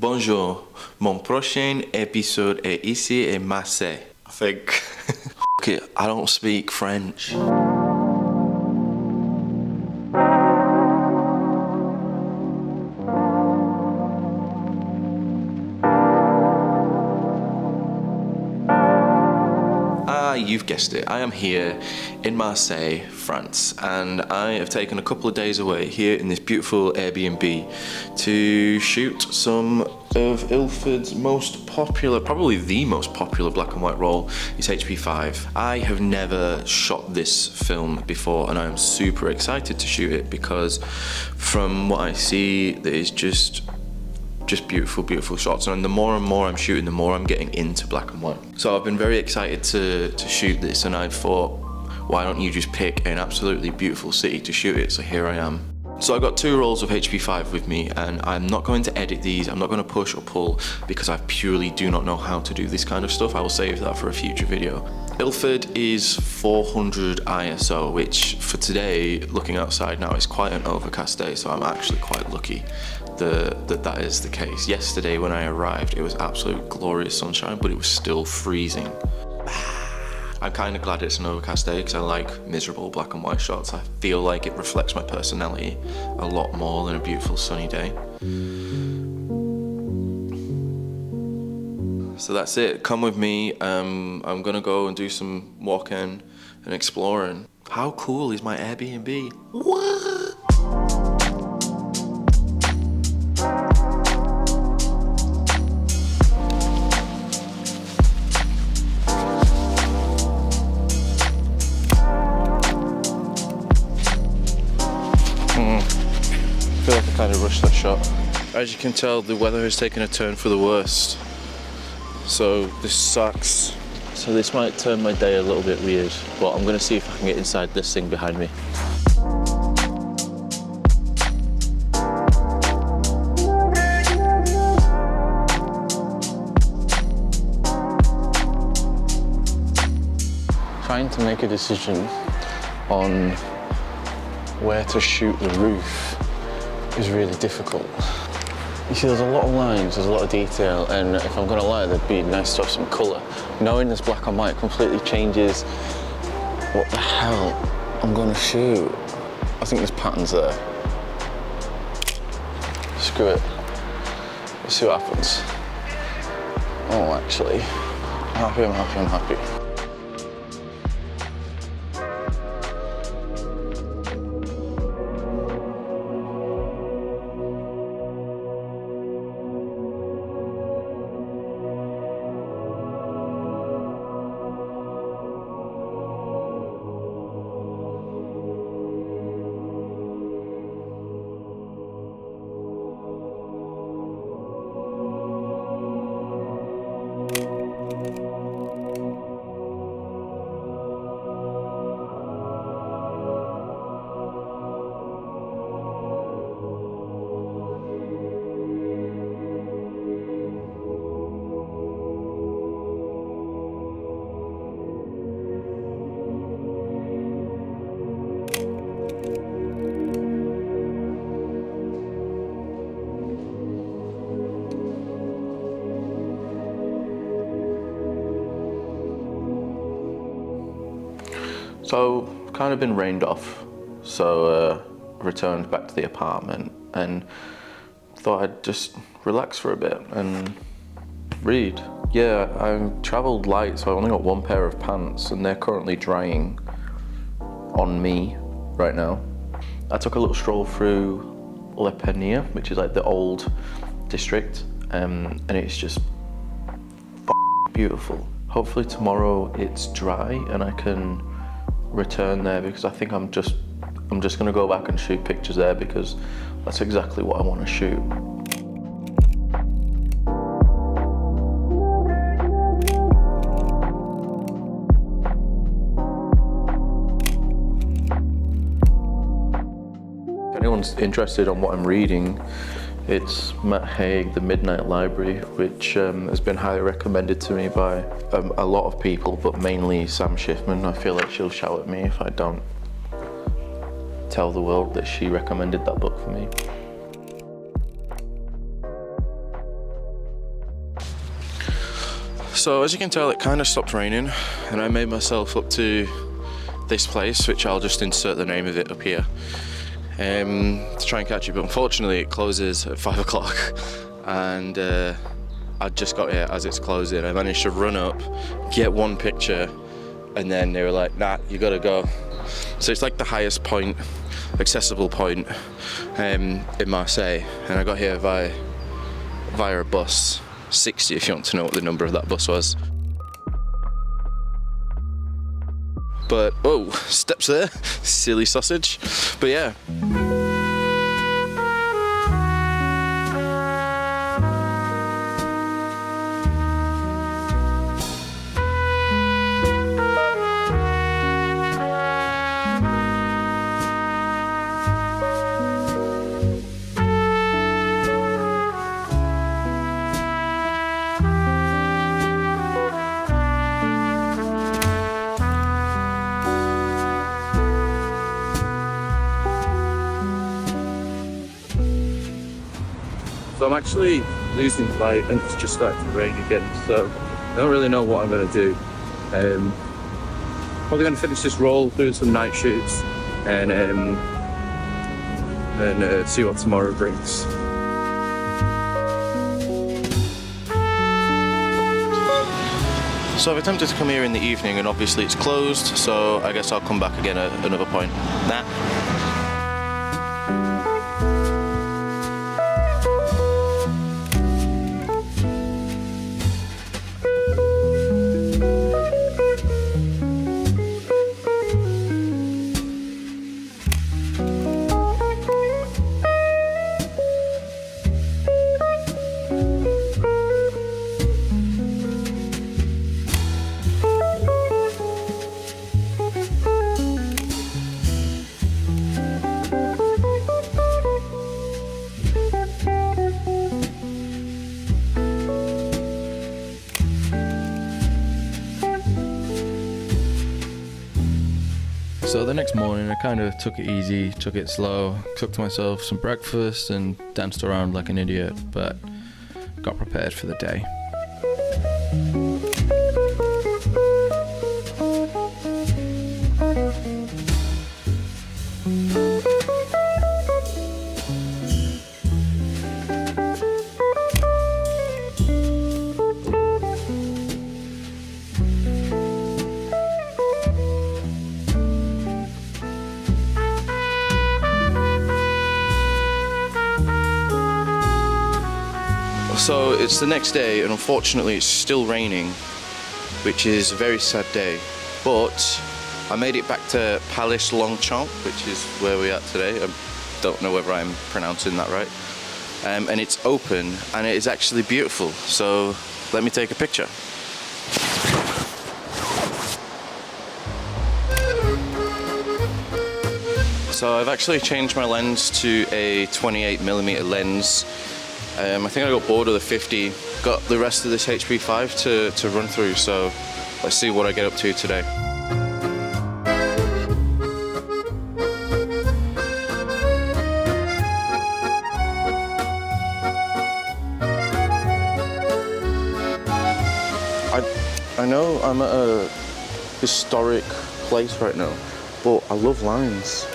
Bonjour, mon prochain épisode est ici et Marseille. Think. okay, I don't speak French. Guessed it. I am here in Marseille, France, and I have taken a couple of days away here in this beautiful Airbnb to shoot some of Ilford's most popular, probably the most popular black and white roll is HP5. I have never shot this film before and I am super excited to shoot it because from what I see, there is just just beautiful, beautiful shots. And the more and more I'm shooting, the more I'm getting into black and white. So I've been very excited to, to shoot this and I thought, why don't you just pick an absolutely beautiful city to shoot it? So here I am. So I've got two rolls of HP5 with me and I'm not going to edit these, I'm not going to push or pull because I purely do not know how to do this kind of stuff. I will save that for a future video. Ilford is 400 ISO, which for today, looking outside now, is quite an overcast day, so I'm actually quite lucky the, that that is the case. Yesterday when I arrived, it was absolute glorious sunshine, but it was still freezing. I'm kind of glad it's an overcast day because I like miserable black and white shots. I feel like it reflects my personality a lot more than a beautiful sunny day. So that's it. Come with me. Um, I'm gonna go and do some walking and exploring. How cool is my Airbnb? Shot. As you can tell, the weather has taken a turn for the worst. So this sucks. So this might turn my day a little bit weird, but I'm gonna see if I can get inside this thing behind me. Trying to make a decision on where to shoot the roof is really difficult. You see, there's a lot of lines, there's a lot of detail, and if I'm gonna lie, it'd be nice to have some colour. Knowing this black and white completely changes what the hell I'm gonna shoot. I think there's patterns there. Screw it. Let's see what happens. Oh, actually, I'm happy, I'm happy, I'm happy. So, kind of been rained off, so uh, returned back to the apartment and thought I'd just relax for a bit and read. Yeah, I travelled light, so I only got one pair of pants and they're currently drying on me right now. I took a little stroll through Le Panier, which is like the old district, um, and it's just beautiful. Hopefully tomorrow it's dry and I can return there because I think I'm just I'm just gonna go back and shoot pictures there because that's exactly what I want to shoot. If anyone's interested on what I'm reading, it's Matt Haig, The Midnight Library, which um, has been highly recommended to me by um, a lot of people, but mainly Sam Schiffman. I feel like she'll shout at me if I don't tell the world that she recommended that book for me. So as you can tell, it kind of stopped raining, and I made myself up to this place, which I'll just insert the name of it up here, um, to try and catch it, But unfortunately, it closes at five o'clock, and uh, I just got here as it's closing. I managed to run up, get one picture, and then they were like, "Nah, you gotta go." So it's like the highest point, accessible point um, in Marseille, and I got here via via a bus, 60 if you want to know what the number of that bus was. But oh, steps there, silly sausage. But yeah. Actually losing light and it's just starting to rain again. So I don't really know what I'm going to do. Um, probably going to finish this roll, doing some night shoots, and um, and uh, see what tomorrow brings. So I've attempted to come here in the evening and obviously it's closed, so I guess I'll come back again at another point. Nah. Kind of took it easy, took it slow, cooked myself some breakfast, and danced around like an idiot, but got prepared for the day. It's the next day, and unfortunately, it's still raining, which is a very sad day. But I made it back to Palace Longchamp, which is where we're today. I don't know whether I'm pronouncing that right. Um, and it's open, and it is actually beautiful. So let me take a picture. So I've actually changed my lens to a 28 millimeter lens. Um, I think I got bored of the 50, got the rest of this HP5 to, to run through, so let's see what I get up to today. I, I know I'm at a historic place right now, but I love lines.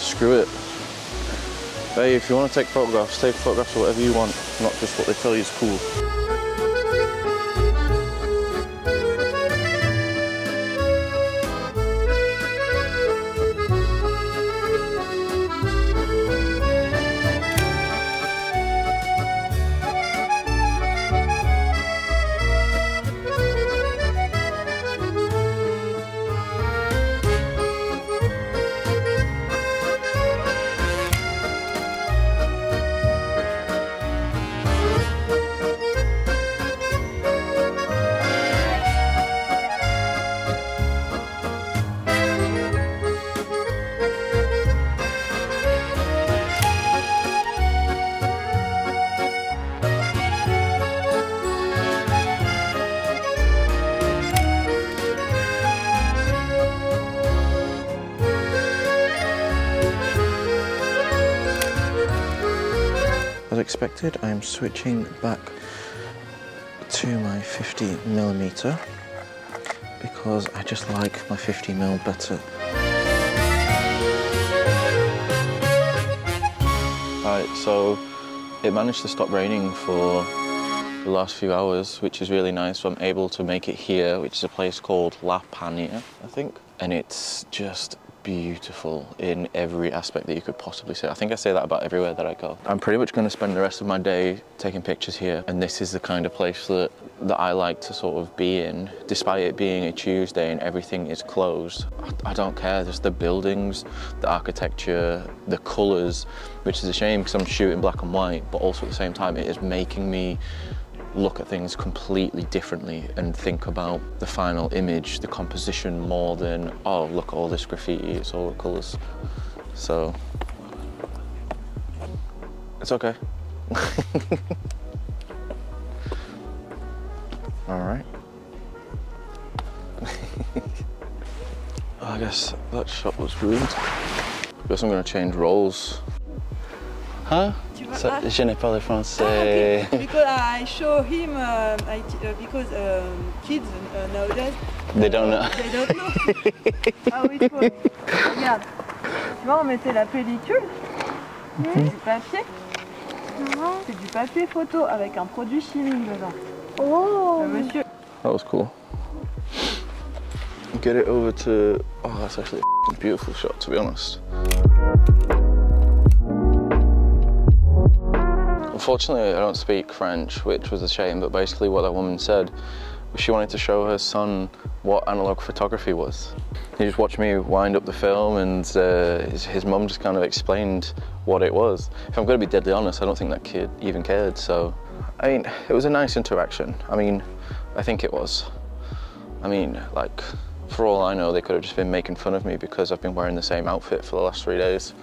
Screw it. Hey, if you want to take photographs, take photographs of whatever you want, not just what they tell you is cool. Expected, I am switching back to my 50 millimeter because I just like my 50 mil better. Right, so it managed to stop raining for the last few hours, which is really nice. So I'm able to make it here, which is a place called La Panier, I think. And it's just beautiful in every aspect that you could possibly say. I think I say that about everywhere that I go. I'm pretty much going to spend the rest of my day taking pictures here and this is the kind of place that, that I like to sort of be in. Despite it being a Tuesday and everything is closed, I, I don't care. There's the buildings, the architecture, the colours, which is a shame because I'm shooting black and white, but also at the same time it is making me look at things completely differently and think about the final image, the composition more than, oh, look at all this graffiti, it's all the colours. So, it's okay. all right. I guess that shot was ruined. I guess I'm gonna change rolls. Huh? So, je n'ai pas le français. Ah, okay. because I show him uh, I, uh, because um, kids uh, nowadays They don't know. they don't know. ah oui, toi. Regarde. Tu vois, on mettait la pellicule, c'est du papier. C'est du papier photo avec un produit chimique dedans. Oh. Euh, monsieur, That was cool. Get it over to, oh, that's actually a beautiful shot, to be honest. Unfortunately, I don't speak French, which was a shame, but basically what that woman said was she wanted to show her son what analog photography was. He just watched me wind up the film and uh, his, his mum just kind of explained what it was. If I'm going to be deadly honest, I don't think that kid even cared, so... I mean, it was a nice interaction. I mean, I think it was. I mean, like, for all I know, they could have just been making fun of me because I've been wearing the same outfit for the last three days.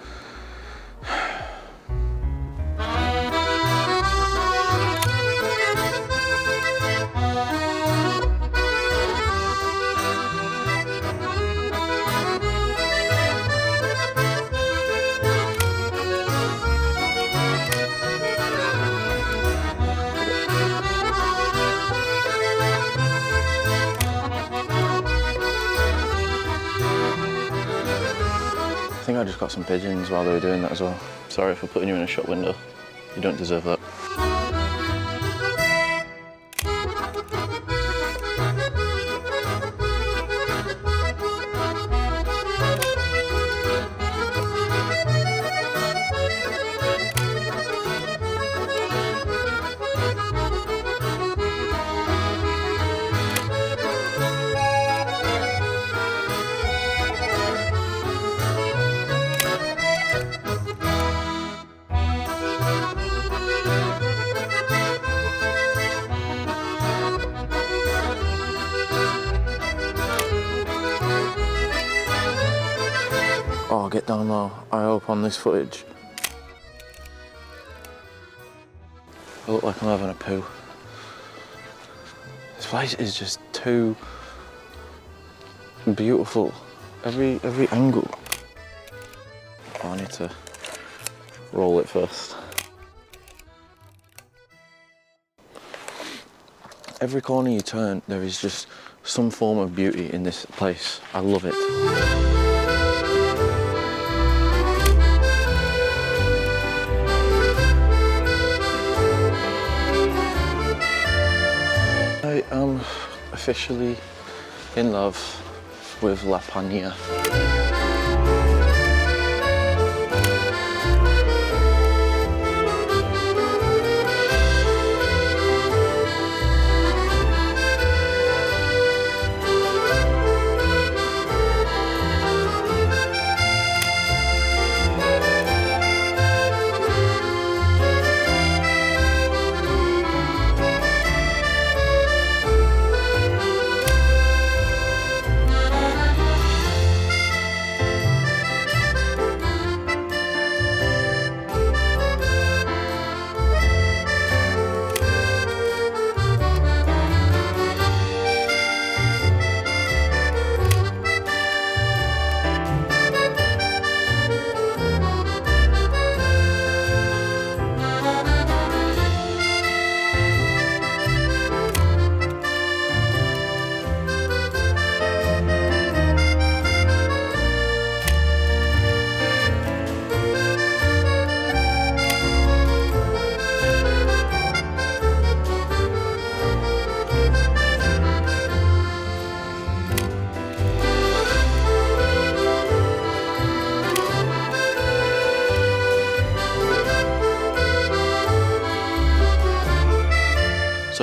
Got some pigeons while they were doing that as well. Sorry for putting you in a shop window. You don't deserve that. Low. I hope on this footage. I look like I'm having a poo. This place is just too beautiful. Every every angle. Oh, I need to roll it first. Every corner you turn, there is just some form of beauty in this place. I love it. I am officially in love with La Panier.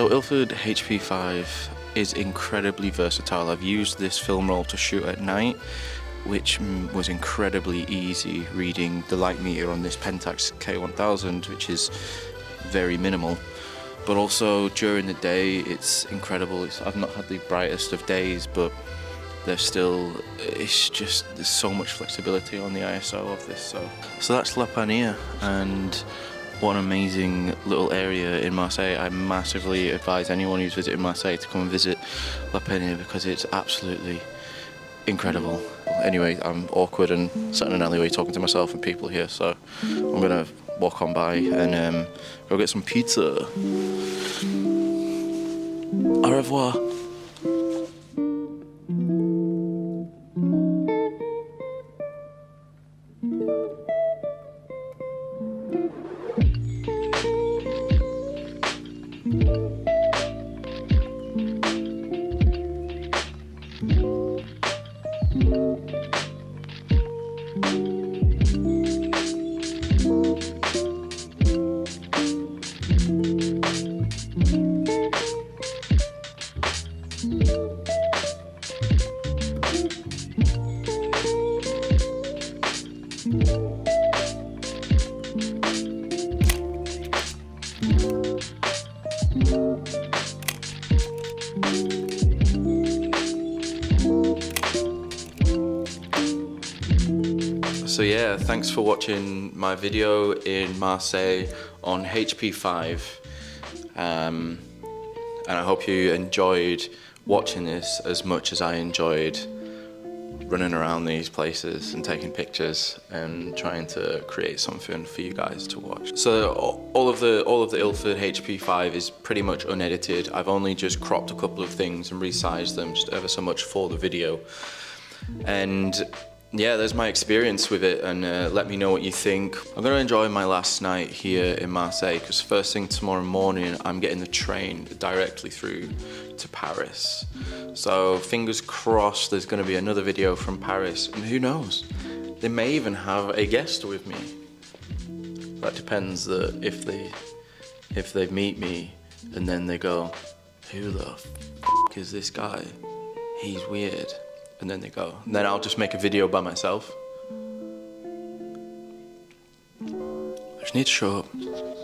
So Ilford HP5 is incredibly versatile. I've used this film roll to shoot at night, which mm, was incredibly easy reading the light meter on this Pentax K1000, which is very minimal. But also during the day, it's incredible. It's, I've not had the brightest of days, but there's still, it's just, there's so much flexibility on the ISO of this. So, so that's La Panier, and what an amazing little area in Marseille. I massively advise anyone who's visiting Marseille to come and visit La Panier because it's absolutely incredible. Anyway, I'm awkward and sat in an alleyway talking to myself and people here, so I'm gonna walk on by and um, go get some pizza. Au revoir. Thanks for watching my video in Marseille on HP5. Um, and I hope you enjoyed watching this as much as I enjoyed running around these places and taking pictures and trying to create something for you guys to watch. So all of the all of the Ilford HP5 is pretty much unedited. I've only just cropped a couple of things and resized them just ever so much for the video. And yeah, there's my experience with it and uh, let me know what you think. I'm gonna enjoy my last night here in Marseille because first thing tomorrow morning I'm getting the train directly through to Paris. So fingers crossed there's gonna be another video from Paris and who knows, they may even have a guest with me. That depends that if they if they meet me and then they go, who the f is this guy? He's weird and then they go. And then I'll just make a video by myself. I just need to show up.